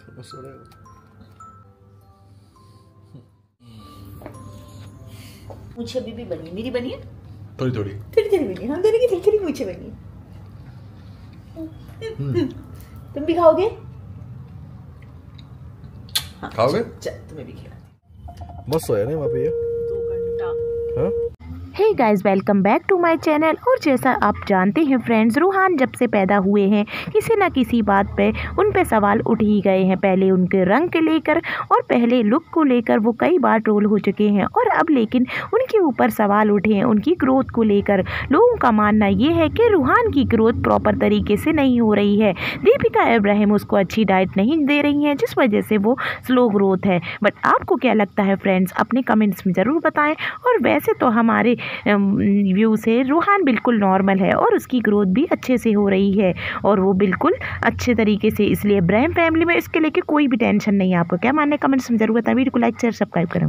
थोड़ा सो रहे हो मुझे अभी भी बनी मेरी बनी है? थोड़ी थोड़ी। थोड़ी थोड़ी बनी है। हम दोनों की थोड़ी थोड़ी मुझे बनी तुम भी खाओगे? हाँ, खाओगे? चल तुम्हें भी खिला बस सोया नहीं वहाँ पे ये। दो घंटा। हाँ? Hey guys welcome back to my channel और जैसा आप जानते हैं फ्रेंड्स रूहान जब से पैदा हुए हैं, किसी न किसी बात पे उन पे सवाल उठ ही गए हैं। पहले उनके रंग के लेकर और पहले लुक को लेकर वो कई बार ट्रोल हो चुके हैं। और अब लेकिन उनके ऊपर सवाल उठे हैं, उनकी ग्रोथ को लेकर। लोगों का मानना ये है कि रूहान की ग्रोथ प्रॉपर तरीके से नहीं हो रही है। दीपिका इब्राहिम उसको अच्छी डाइट नहीं दे रही हैं, जिस वजह से वो स्लो ग्रोथ है। बट आपको क्या लगता है फ्रेंड्स अपने कमेंट्स में ज़रूर बताएँ। और वैसे तो हमारे व्यू से रूहान बिल्कुल नॉर्मल है और उसकी ग्रोथ भी अच्छे से हो रही है। और वो बिल्कुल अच्छे तरीके से इसलिए ब्रह्म फैमिली में इसके लेके कोई भी टेंशन नहीं है आपको। क्या मानना है? कमेंट्स में ज़रूर बताएँ। वीडियो को लाइक शेयर सब्सक्राइब करें।